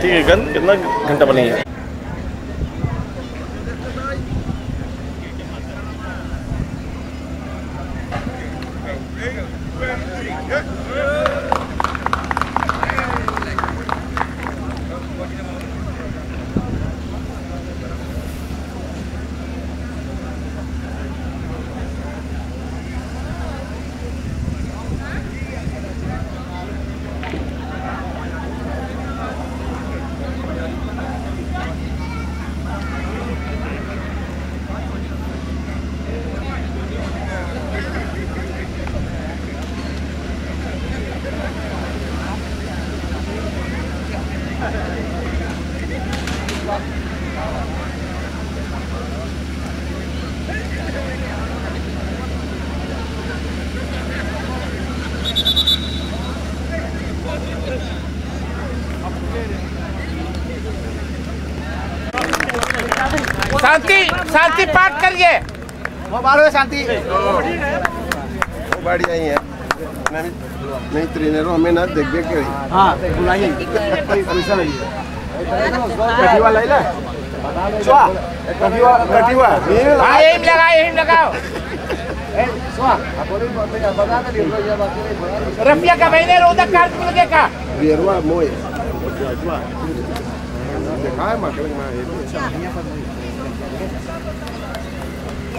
ठीक है गन कितना घंटा बनी है शांति शांति पाठ करिए बारह शांति। गाड़ी आई है। नहीं नहीं ट्रेनर हमें ना देख देख के हाँ बुलाइए पैसा लगिए कटिवा लाई ले। स्वा कटिवा कटिवा हाँ यही लगाओ यही लगाओ। रफिया का महीने रोदा कार मिल का? बियरवा मोए। देखा है मकल में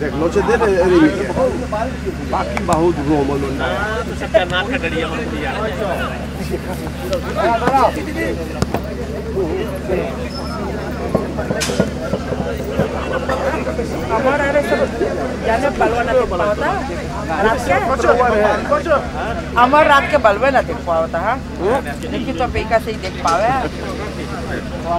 दे बाकी बहुत पावता रात के हमार रात के बलवे ना। देख पावता हाँ देखी तो पेका से ही। देख पावे तो वो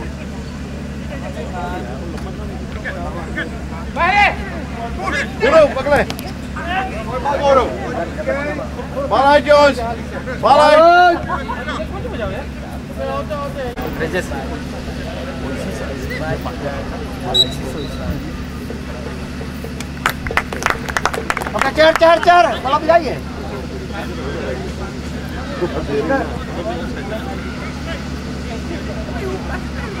Yürü bakla. Doğru. Balay Jones. Balay. Oke, cer, cer, cer. Kalau tidak ya. Thank.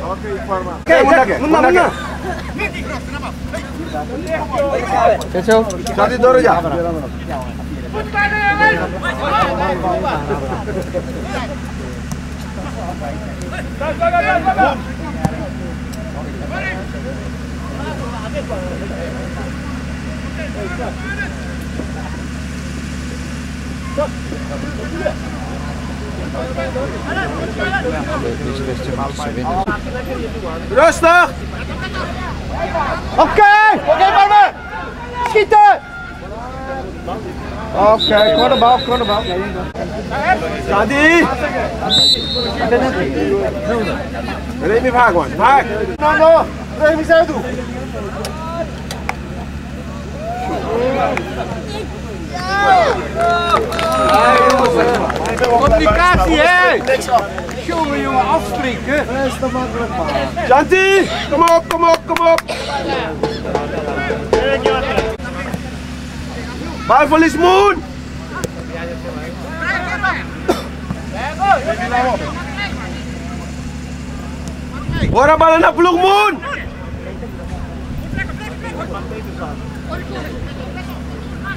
Okay, Munna के Munna Rustig! Ok, ok, oké okay, Ok, corre Oké, corre gewoon. Sadi! Reem je vaak man, vaak! Nando, reem je zelf toe! Communicatie, hè? Jongen, jongen, afspreken. Dat. Janti, kom op, kom op, kom op. Bijvel is moon. Bora bala na pulong moon.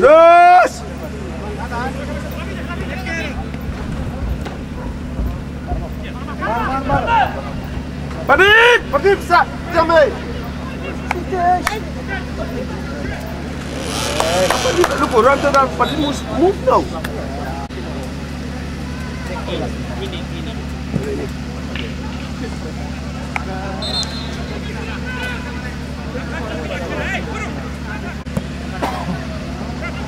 Dois! Pardip! Pardip, sa! Jamai! Look, run to that. Pardip, move now.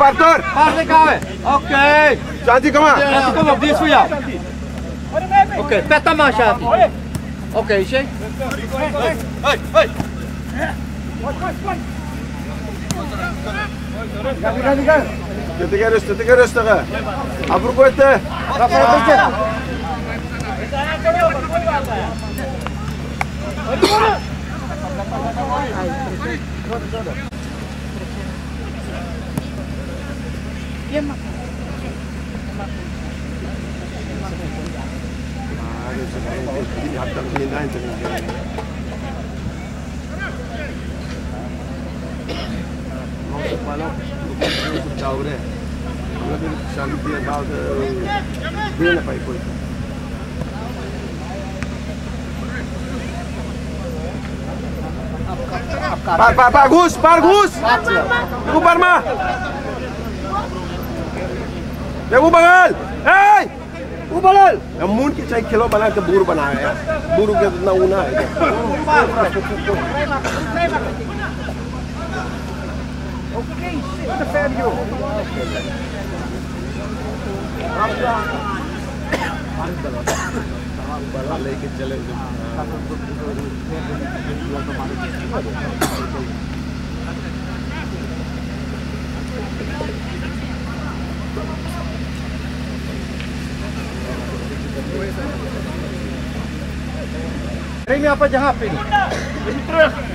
Partner Passa cá. Ok. शांति कमा Essa como eu disse, fui eu. Ok, aperta a mão, chefe. Ok, chega. Ketika rest, ketika rest ka. Abur ko ite. 干嘛？哎，走走走。干嘛？啊，就是就是，这还当面带人呢。往出跑，过去就出头了。那边山那边跑的，真的白富。Bagus, bagus. Tunggu Parma. Ya वो बगल। ए वो बगल moon की चाय खिलो बना के बूर बनाया है। बूर के इतना ऊना है। लेके चले Prêmio apa jahat ini?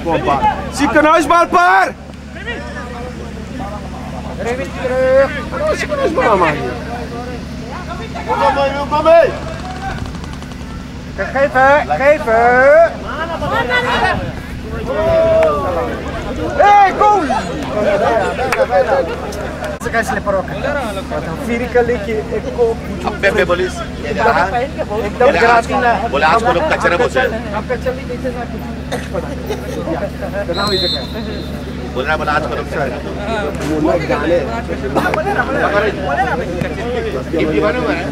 Bomba. Si Canois Balpar! Prêmio terus. Si Canois Balpar. Vamos, vamos, vamos! Cây phở, cây phở. Eh, cool. Sekali seleparokan. Physically ki eko अब्बे पे बोलिस एकदम na. बोले आज को लोग कचरा बोलते हैं आपका चली देते ना कुछ. Kenapa itu kan? बोल रहा बोला आज को लोग मुन्ना गाने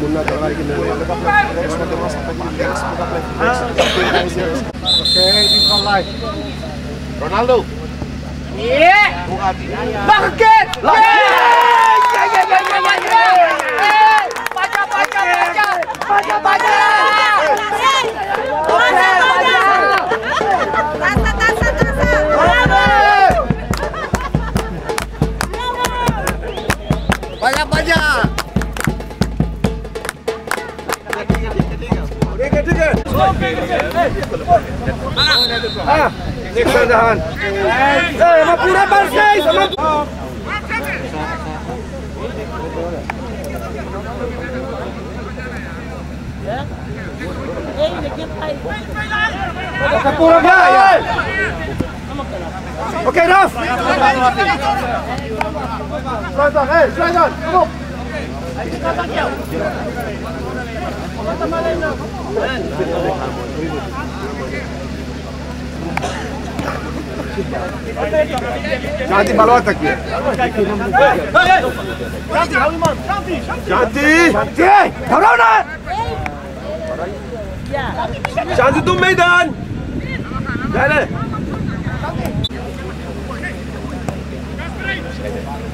मुन्ना तलवार की Oke, ini live. Ronaldo Bakit? Baca, baca, baca. Baca, baca. Tasa, tasa, Oke, pan Selamat Ej, ma pura bardziej! On, hey, straight on, come on! Shanti balota aqui. Shanti, Shanti. Shanti, Tarona. Shanti tum meydan. Gel. Shanti.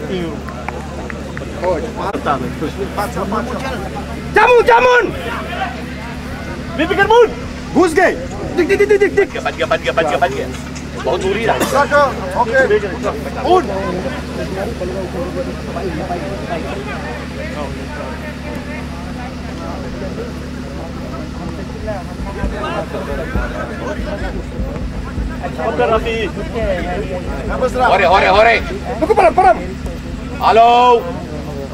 खा ले Jamun, jamun! Bibikan mun! घुस गए दिख दिख दिख दिख दिख बच गया बच गया बच गया बच गया बहुत दूरी रहा ओके उन Hore, hore, hore. Buku param param Hallo.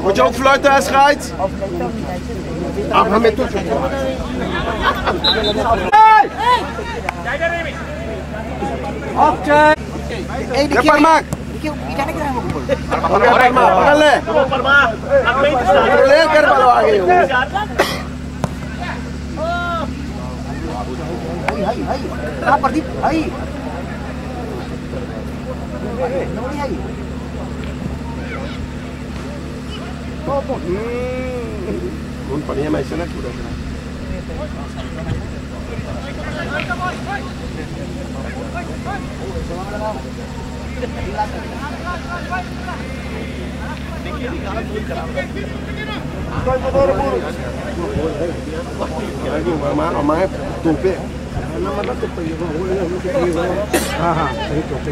Moet je ook fluiten als scheids? Af hem met toe. Hey! Afcheck! Ya Parmak! Oke Parmak, pagale! Controle कर बालो आगे हो हाँ प्रदीप भाई नौनी आई Kung pa niya may salat, udah. Lagi mama, mama tupe. हाँ हाँ सही Tope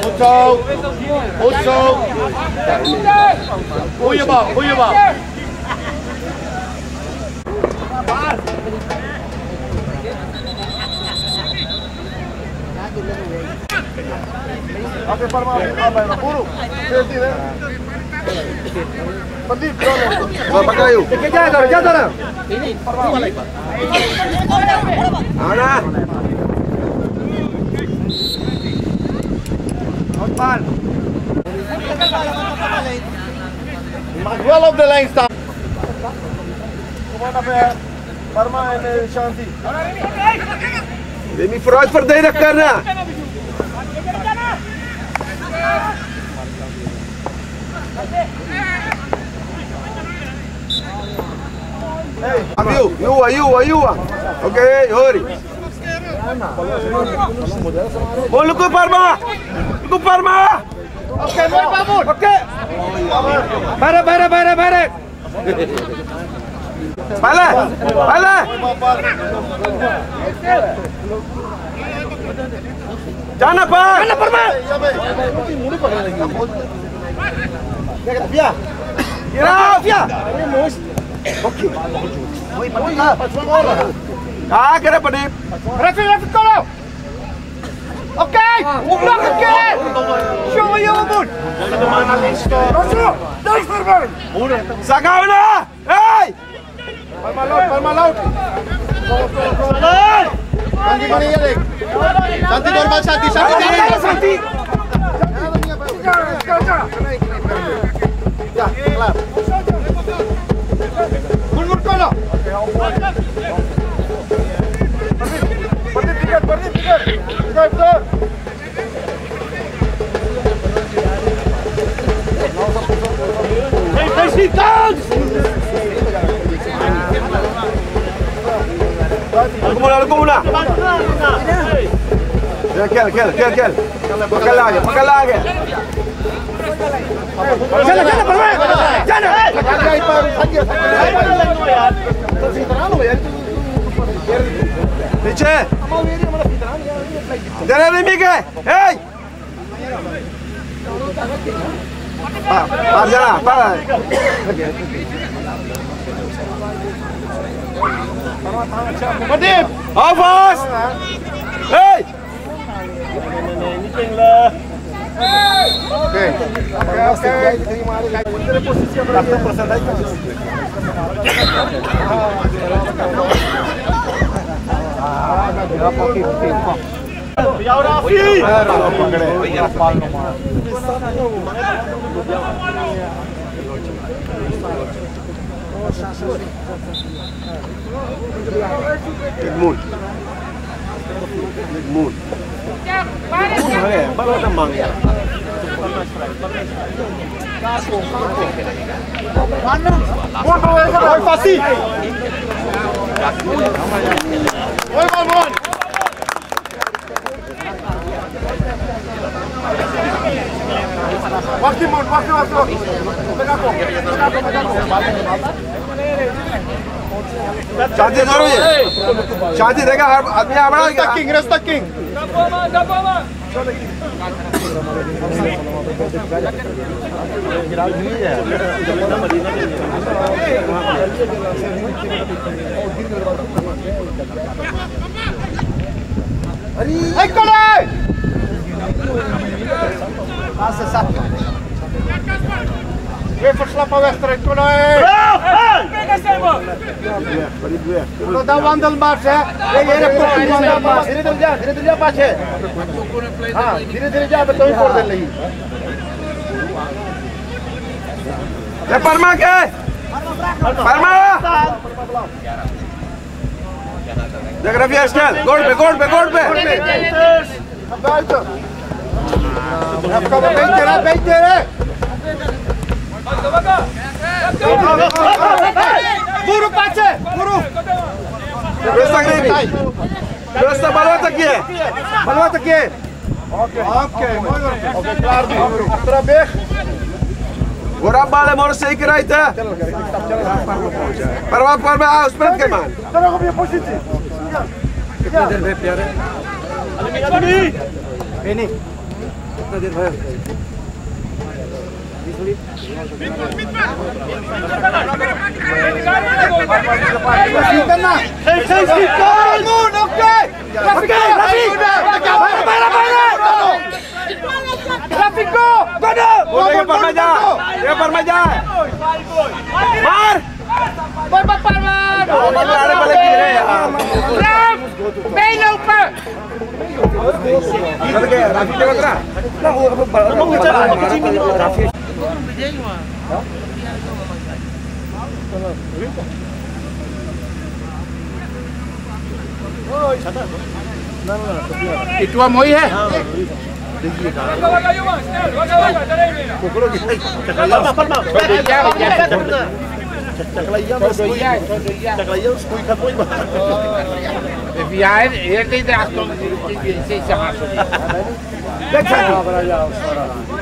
Goed zo. Goeie bal, goeie bal. Oke, Parma, apa yang buru? Safety deh. Pandip, kolo. Bapak kayu. Jaga, jaga, jaga. Ana. Outman. Mag wel op de lijn staan. Kom maar naar Parma en uh, Shanti. Niet vooruit verdedigen kunnen. Hey, Abiu, Yua, Yua, Yua. Oké, hori. Oh, Luku Parma! Luku Parma! Oke, mulai bangun. Oke. Bareng, bareng, bareng, bareng. Balik! Balik! Haken op diep. Refie, refie, kom op. Oké, nog een keer. Jongen, jongen, goed. Zo, dat is voor mij. Moeder. Zeg. Hey. Hou maar lopen, lopen. Santi, kom hier, Santi, Santi, normaal, Santi, Santi, Santi. Santi. Ja, klaar. Goed, goed, kom op. Вперед, парни, вперед! Вдай удар! Necessitamos! Vamos lá, vamos lá! Aquela, aquela, aquela, aquela! Para aquela área, para aquela área! Jana, Jana, para lá! Jana! Jana! Jana! Jana! Jana! Jana! Jana! Jana! Jana! Dere rin, Mike! Hey! Pa, par dyan, par. Padip. Offers! Hey! Oke. Oke, oke. Big moon. Edmund. Edmund. Balo na mangya. Ano? चाची धरो ये चाची देखा आदमी आ रहा है king king डबो king Eccole! Passa, sa. wedstrijd, Konai. Kalau dah wandel mas ya. Ye ye rekto wandel mas. Dhire dhire ja, dhire dhire ja pache. हाँ, धीरे धीरे जा मैं तो ही फोड़ दे लगी ये परमा के परमा देख रफी स्टाइल गोड पे गोड पे गोड पे Buiten. Even beter, hè, beter, hè. Buru pace! Guru pace, guru. Resta grebi. Resta balva takje. Balva takje. Oké, oké, mooi hoor. Oké, klaar nu. Trap weg. Ora balen maar zekerheid hè. Maar wat voor ke uit, spreek je man. Dan op je positie. Ja. Ik ben er weer, Pierre. Aluminium. Penny. Rafi, Como Vijay Kumar. Huh? Oh, it's No, no, no. It was Moy, eh? Viajar, ele tem drastão de ciência massa. Deixa eu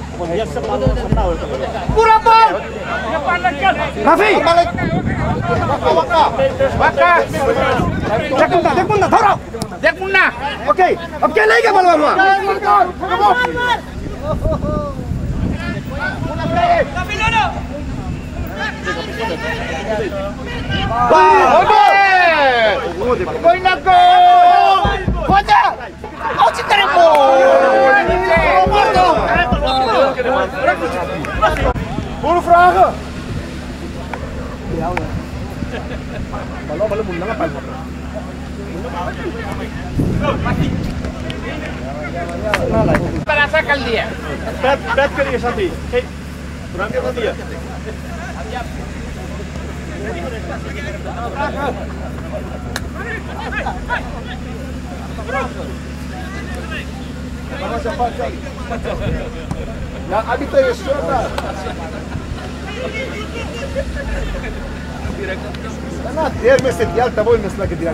देख कितना राफी देख मुन्ना देख मुन्ना धरो Dek muna. Okay अब क्या लेगा बलवा हुआ कोई ना को खोजा कोची करे को Puro. बैठ बैठ करिए साथी हे Vamos a pasar. Ya, ¿Has visto el estrota? No, tío, me sentía voy, me es que tira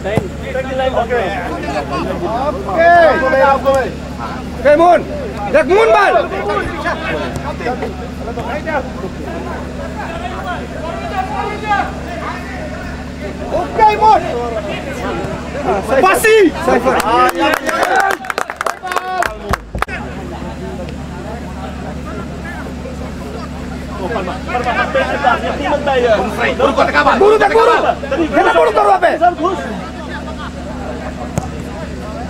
Ok, ok, Dek ok. bal. Okay, Moon. Pasi. Ok, Buru tak buru. Kita buru taruh apa?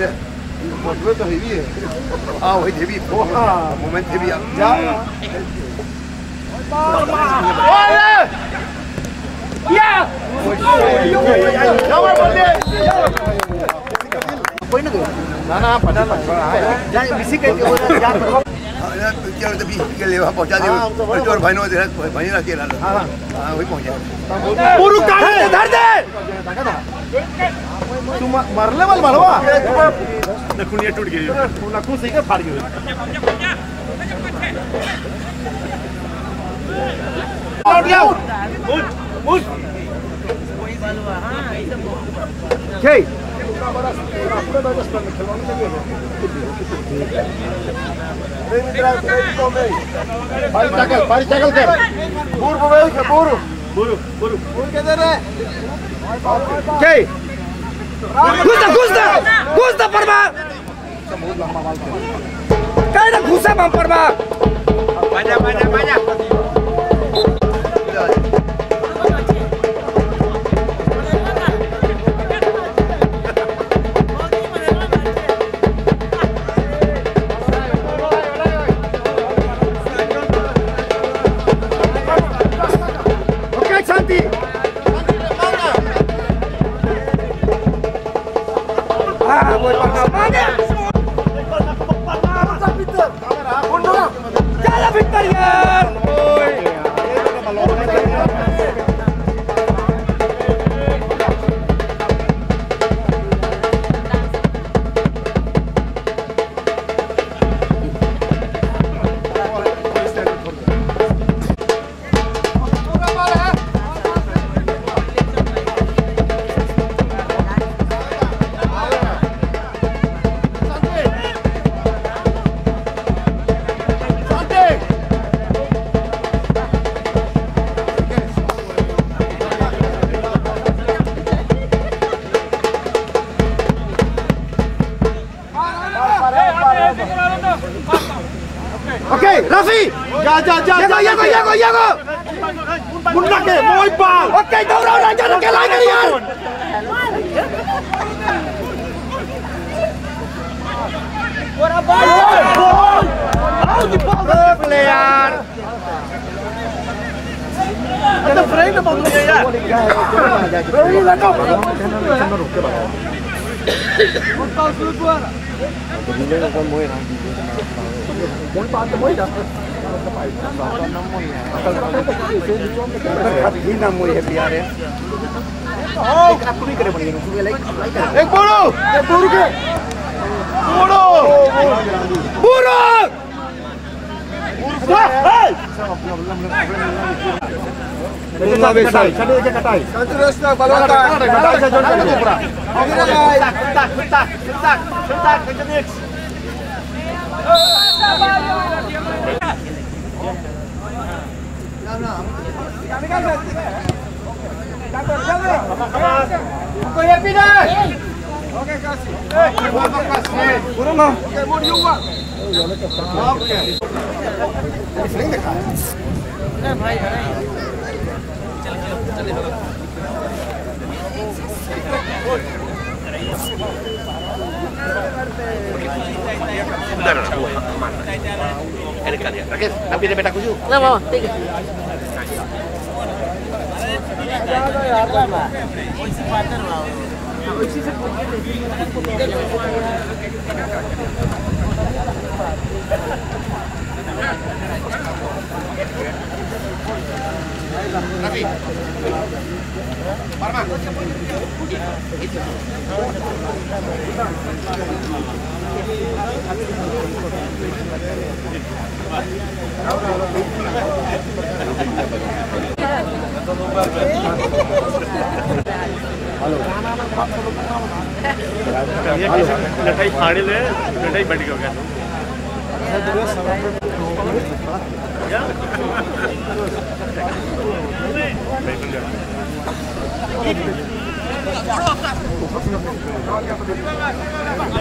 ये मतलब तो heavy है। हाँ वही heavy हाँ moment heavy जा। ओले या। जाओ कोई ना ना ना पता ना जा बिसी के जा। चलो तभी के लिए वहाँ पहुँचा दे और भाई ने भाई ने रखे हाँ हाँ। वही पहुँचा। पूरू काढ धर दे। तू मरले मला मालवा नखुनिया टूट गई नखून सही का फाड़ गई लौट गया मुझ मुझ Okay. Pari tackle, pari tackle कर पूर बोल के पूर पूर पूर पूर के दे रे Okay. Gusta, gusta. Gusta, Parma. Kaya na gusa, Ma'am Parma. Santiago. Mundake, mau bal. Oke, kau udah jangan ke lagi ya. What a ball! Ball! Oh, the ball! The player! Ada frame apa tu ya? Frame lah kau. Kau suruh buat. Kau pakai moeda. Kau pakai moeda. Na bago niya yan. Ek buru. Ek buru ke. Buru. Buruk. Terus na balota. Kuya Pinas. Tapi dia beta kuju. Cekala, cekala, cekala. Dekat Bukunya pindah. Oke kasih. Eh, kasih. Burung mau. Oke, mau diubah. Oke. Sering deh kan. Nah, Oke. bhai. Chal chalo, aman. Enak kan ya. Rakesh, ambil betaku yuk. Nah, mama, tiga. Rafi, Parma, लठाई फाड़ेल आहे लठाई बटी गो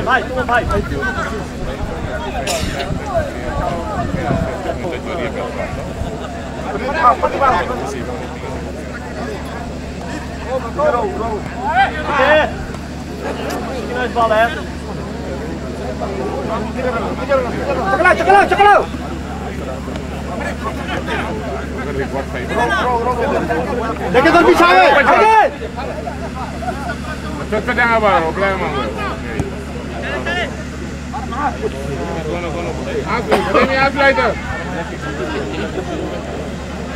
भाई भाई भाई Aspetta andiamo a fare, problema Asli, asli Kalau masuk kok. Okay पूरा पाल है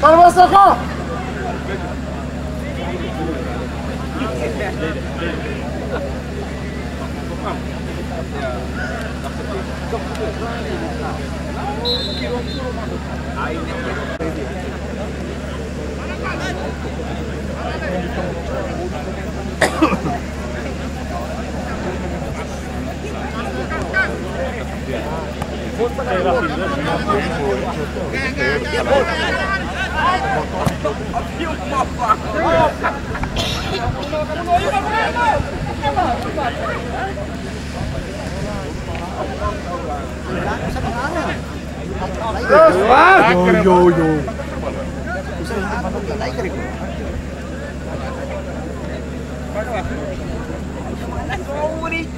Salvação, Aí vô vô vô Hãy subscribe cho kênh Ghiền Mì Gõ Để không bỏ lỡ những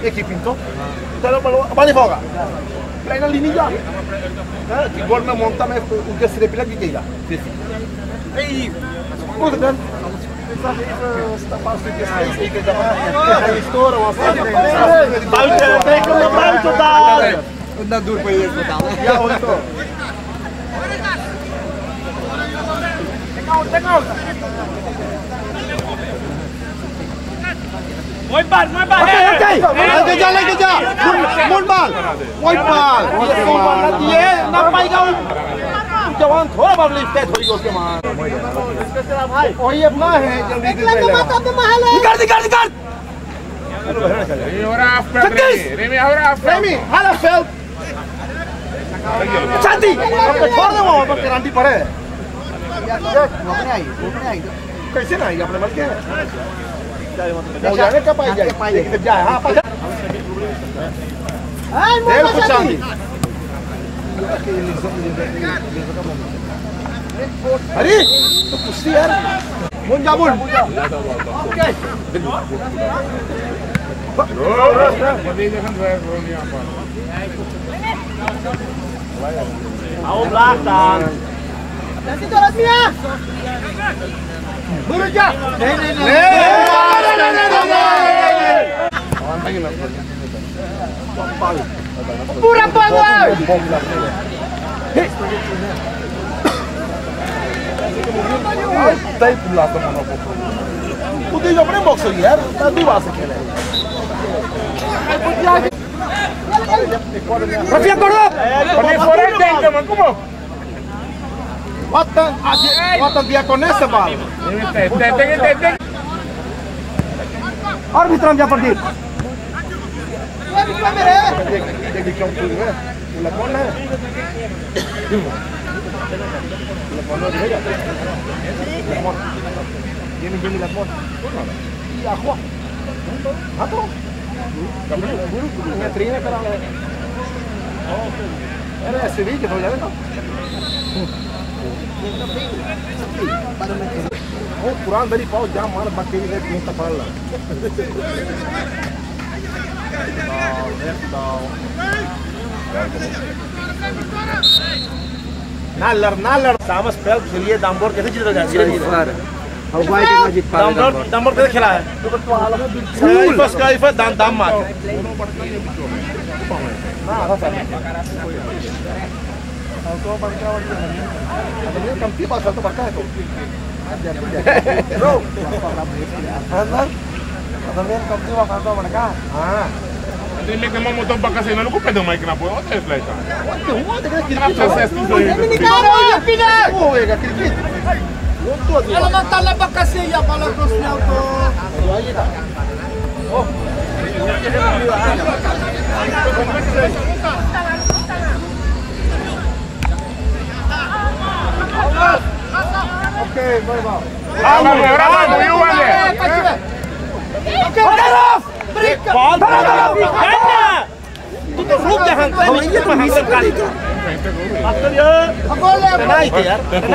e into pinto? malo abani foga. Playna lini ja ki gol me monta me unke sire pila ki keila sisi ei Ehi! dan sta passo che stai sei che da parte ristoro o sta balto becco da balto da da dur poi è totale ja otto Tengok, tengok. Ya outro Muy bar, muy bar. लेके जा लेके जा मुंड बाल वही बाल ये सो बाल ना दिए ना पाएगा जवान थोड़ा बाल लिफ्ट है थोड़ी उसके मार और ये अपना है जल्दी से निकाल निकाल निकाल. Remy, ahora after. Remy hala fel शांति छोड़ दो वहाँ पर गारंटी पड़े कैसे ना आएगी अपने मत के हो जाने कब आई जाए लेकिन जाए हाँ पर देर कुछ शांति अरे तो कुश्ती यार मुन जा मुन Hindi dejan ver Remy apa. Ako belakang. मुन जा नहीं नहीं नहीं पूरा पावर jo अपने बॉक्स हो यार तभी वास खेले रफिया करो Pati forente, teman, como? Watan Basta, basta diaconesa bal. Arbitram ya pergi. Gini gini lemon. Iya aku. Apa? Kamu buru buru nyetrinya kalau. Oh. Era ese vídeo, ¿no? Ya ves, ¿no? वो पुरान दरी पाओ जा मार बकरी रे तीन तक पड़ला ना लड़ ना लड़। तामस पेल खेलिए दामबोर कैसे जीता जाए धीरे धीरे दामबोर दामबोर कैसे खेला है? फूल फ़र्स्ट का इफा दाम दाम मार। ना todo para la para acá para salto para acá. Ah. Para lo otra ¿Qué. Oh. Ya, ya, ya, ya,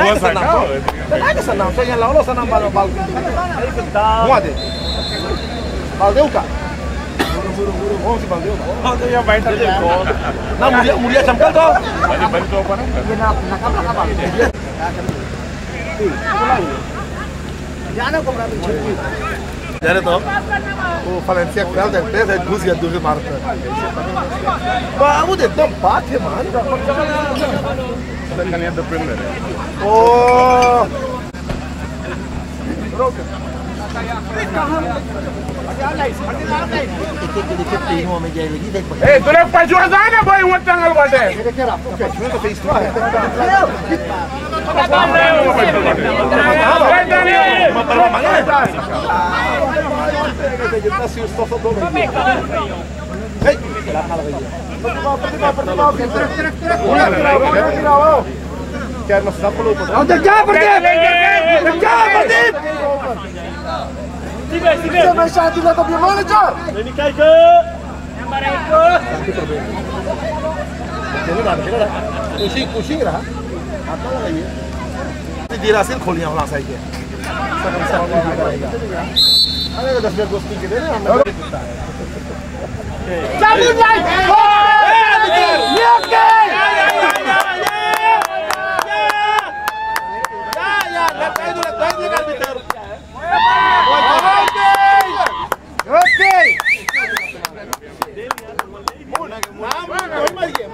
ya, ya, Dari to, वो Valencia खेल देते थे घुस गया दूसरे मारते बाबू दे तो बात है मान Caminhando primeiro. ओ Ei, tu não faz jogar, né, Idemo šati da dobije ini? Nikajko! Nembareko! Kucing, kucing lah. Atau lagi? Ini dirasin kolinya orang saja. Ada ke dasar gue sedikit ini. Cabut lagi! Ya, oke! Ya, ya, lihat dulu, lihat aja kan, Peter. ok. Vamos, vamos, vamos,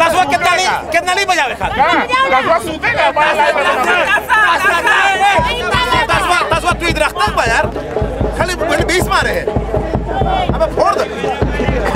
दसवा कितना नहीं नहीं बजावे दसवा दसवा तू इधर रखता है यार। खाली बीस मारे हैं। अबे फोड़ दे।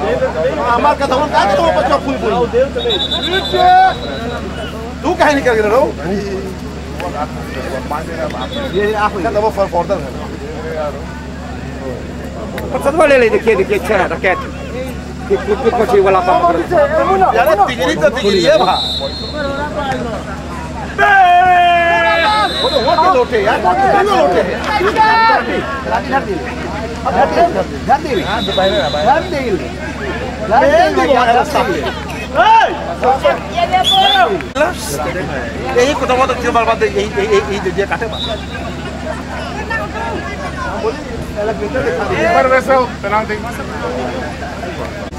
का का तो तू कहे निकल गया रो ये आपका दवा फॉर फॉर्दर है qual è lei che chiede che c'era, racchetta? Che che facevo la papà? यार तिगरी तो तिगरी है भा वो तो वो के लोटे यार वो लोटे है ಗದ್ದೆ ಇರಿ ಗದ್ದೆ ಇರಿ এই কথা মতো কিছু বারবার এই এই যে কাটে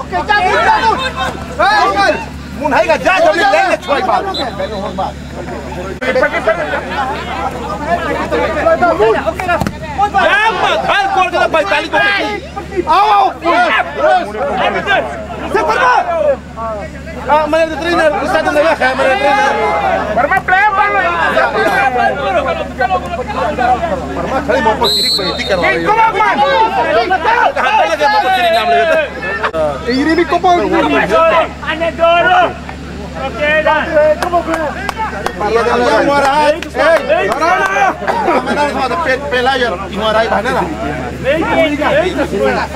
बड़ा फटा सुआ है भाई Boleh kan TV kalau bebo nih kali. Boleh kan तो प्लग करे प्लेट प्लेट से ओ अटेंशन ओके जा Ah, mana ada trainer, Ustaz yang baja, mana ada trainer. Barma plema lo. Kali mau pos tirik bayi tikar. Hey. Hantar lagi mau pos tirik namanya. Eh, ini kau kopong. Ane doro. Oke, dah. Come on. Parla da la muara. Hey, parla. Mana sama ada pet pelayer, muara ibana lah. Hey, hey, hey.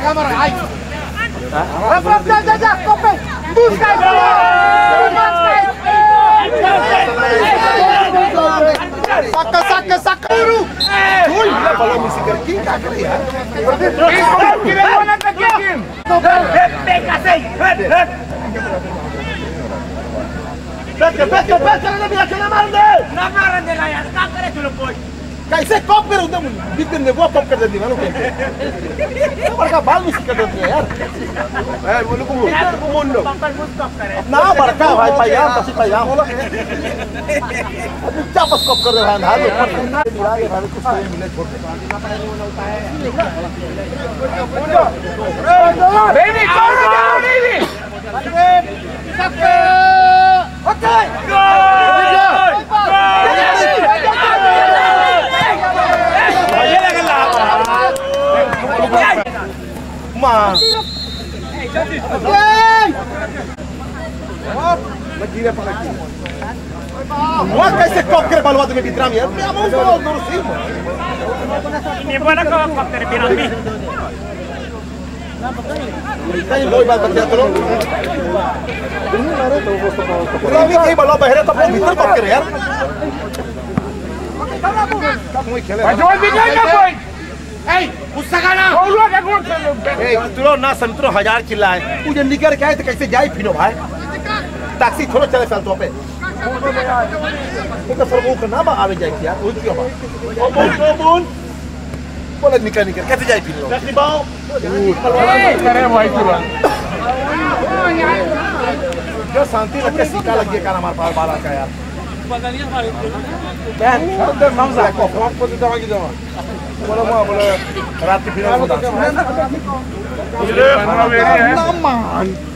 Kamera, ay. Rap rap, jah jah, kopeng. Busca Saca, saca, saca! Uy, la paloma se carquín, ya. ¡Quiere buena carquín! ¡Pégase! ¡Pesca, pesca, pesca! ¡No me la que le mande! ¡No agarren de la ya! ¡Cácare, tú lo! कैसे corp कर उधर बीते ने वो corp कर देती है ना बड़का बाल मिस कर देती है यार Eh, kumu. Kumundo. Pampal muskop kare. ना बड़का भाई पसी क्या बस कॉप कर रहे हैं हाँ मिला के भाई कुछ नहीं मिले छोड़ दे Baby, go down, baby! माँ Magire pa lagi. वो कैसे कॉप कर बलवा तुम्हें बितराम यार मैं अब उसको दूर से Ini buat aku kop kare piramid. कहीं लोग बात बता तो रवि कहीं बलवा बहरे तो अपने भीतर कॉप कर यार कोई खेले Pajol bigay na, boy! Hey! Gusto ka na! Oh, look, ako! ए तुरो ना संतरो हज़ार चिल्लाए मुझे निकर के आए तो कैसे जाए फिनो भाई टैक्सी थोड़ा चले चल तो पे। तो सर वो करना बा आवे जाए यार वो क्यों बा ओ बोल ओ बोल बोले निकर निकर कैसे जाए फिनो टैक्सी बाओ Kare mo, ay tulo. जो शांति रख के सीखा लग गया काना हमारे पास बाला का यार। बहन अंदर समझा को फ़ोन को तो दवा की दवा बोलो माँ बोलो रात की फिनो को Ano, baby? मान तुम्हारे जाए बाबू Wakas referee mo. पकड़ लेना बाबा पकड़ लेते जब एक सब सब लटा ले सब लटा ले दही पजरे चादर पकड़ ले भाई Mag चाहिए भी करे को पर मैं। का ना ले जा. अरे बाप अरे चलो एक चलो तो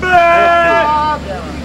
Yeah.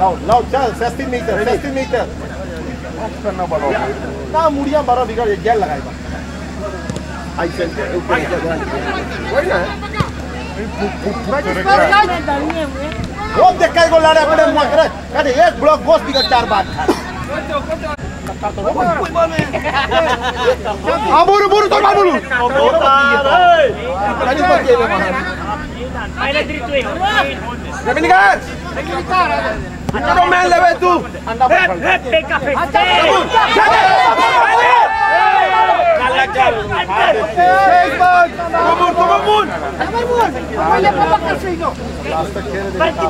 लाओ लाओ चल 16 मीटर 16 मीटर मुड़िया बारह बिगड़ जेल लगाए? वो देख के लड़े अपने मुँह करे कहते एक ब्लॉक गोश्त बिगड़ चार बात buru buru tolong dulu. Main level tu. Anda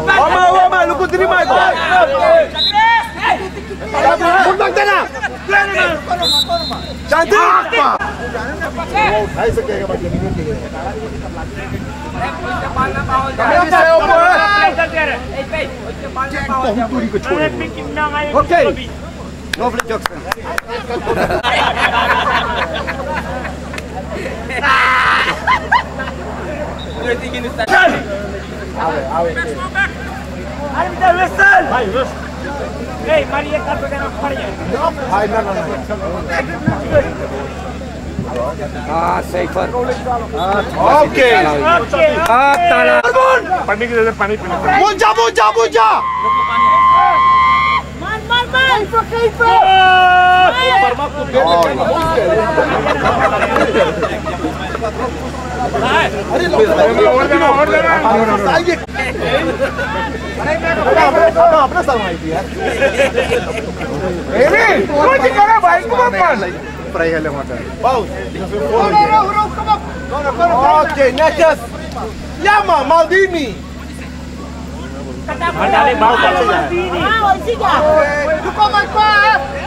Mama, mama, lu terima itu. Na. Cantik. वो उठाई सकेगा बाकी नहीं के Kami sa iyo po. Hey, María, ¿estás pegando No, ay, no, no, no. Ah, Seifer. Ah, ok. Ah, tala. Pani que desde pani. Mucha, mucha, mucha. Mal, mal, mal. Seifer. आपल्या सर्व माहिती आहे Emi, tu te cara vai com uma mano. पाऊस okay next Yamaha मालदीनी Com barriga,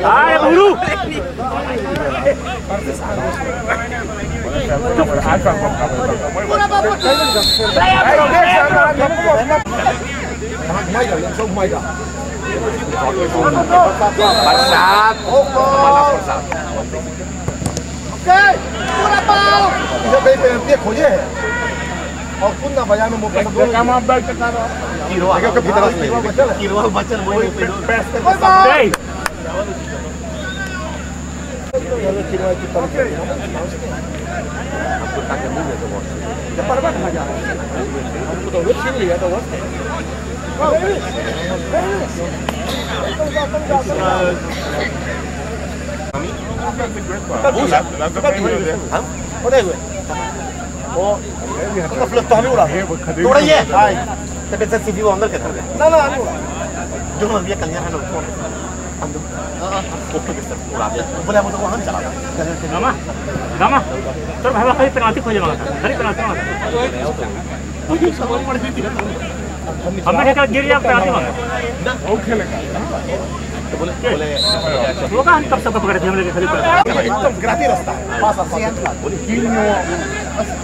Dai, Guru! Passat! Ok! Pura palo! Ainda bem, bem, bem, colher! Hakuna bayano mo pa sa. Kama bag ka taro. Kiro. Ikaw ka bitara sa. Kiro ang bachar mo. Best of the day. Okay. Aku tak kenal dia tu bos. Cepat apa Oh, पकड़े तो लगी दो अरे क्या Finale, एक दे और एक दे और देखो तो मुझे ना मुर्गा मुर्गा Pasal ada kan itu kita aja. Hey, बोले है पे है पे है करेगा खूब पसंद लग रहा है ऐसा लड़ा है तुझे अभी मार अभी मार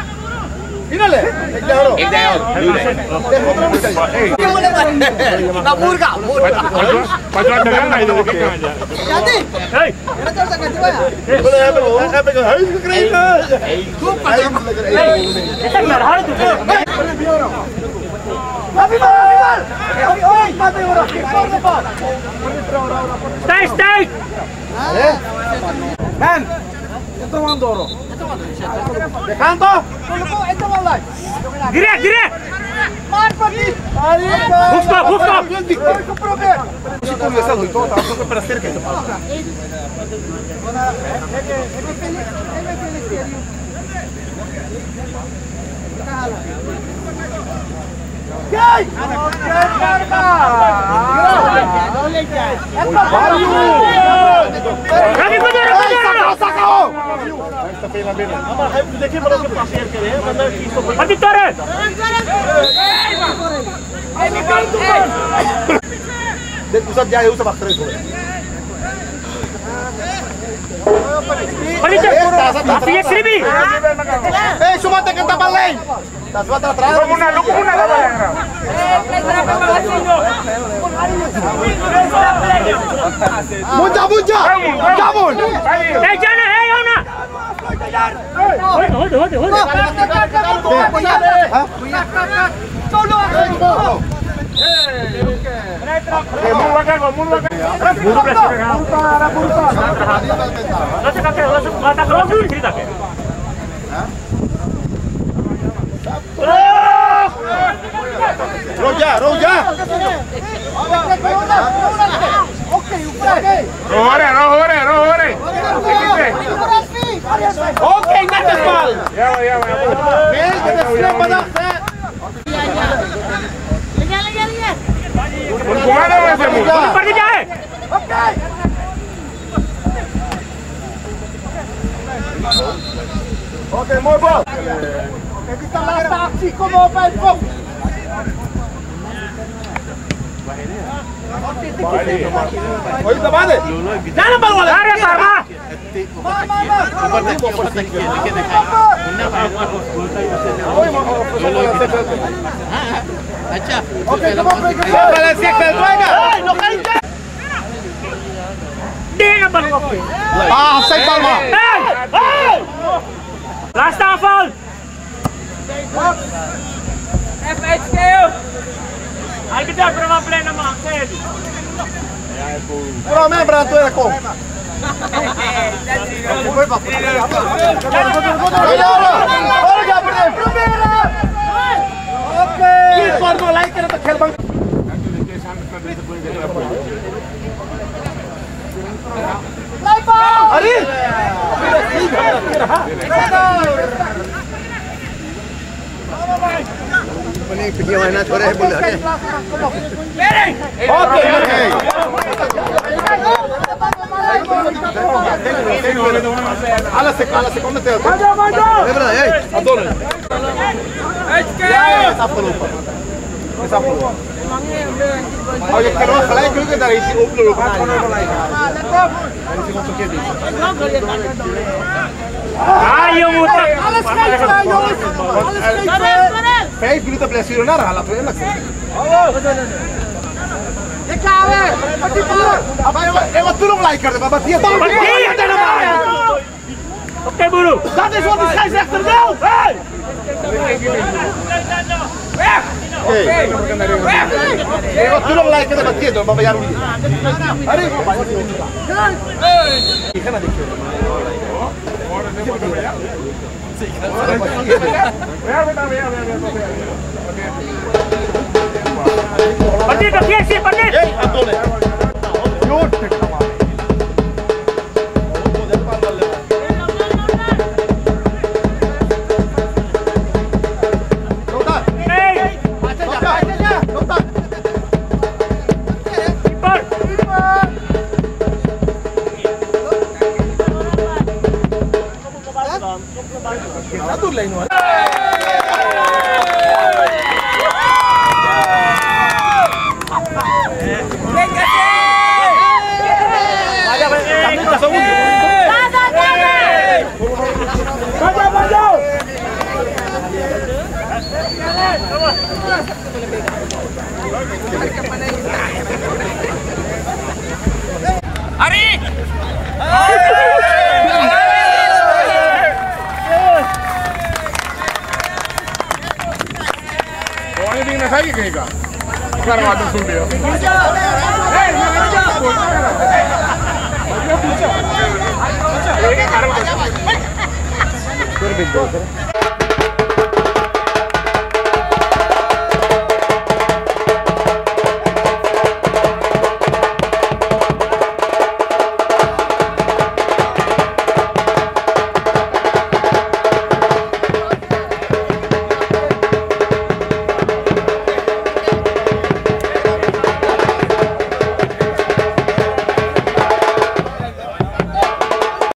Man, esto mando oro. Dejanto. ఎంతమంది దూరం కాంతో ఎంతమంది గిరే గిరే Busca, busca! Estou conversando, então tá, a para cerca. Quem? Quem, Ei! Olha, cara! É para देख उसब जाए उसब अखरे थोड़े Mati Torres. Mati Sribi. Eh, sumate que está para ley. Las va atrás. Una lupa una la Mucha, mucha. Vamos. Eh, jangan, Roja, roja. Oke, oke. Rohore. Okay, not the foul. Yeah, yeah, yeah. Man, get the slip on that set. Legal, legal, legal. Guarda ese mundo. ¿Por qué cae? Okay. Okay, more ball. Aqui está lá, está aqui como vai, pô. Olha o trabalho! Dá na bola! Dá na bola! compartir, compartir, compartir, compartir, अच्छा Last half que FHKU. Alkitab berapa plan nama Axel? Pura membra tu era com. अरे नहीं रहा Ah, eu vou. Olha as caixas lá, olha as caixas lá. Maar. Vijf minuten blessure naar halen, toen enak. Ik ga weer. Wat die bal? Eh, wat toen gelijk hadden, maar wat hier dan? Okay, buru. Dat is wat de scheidsrechter wil! Hey! Eh, wat toen gelijk hadden, wat hier dan? Maar bij jou niet. Aरे, Hija, nadie quiere. Pandit, okay, si Pandit. Hey, Antone.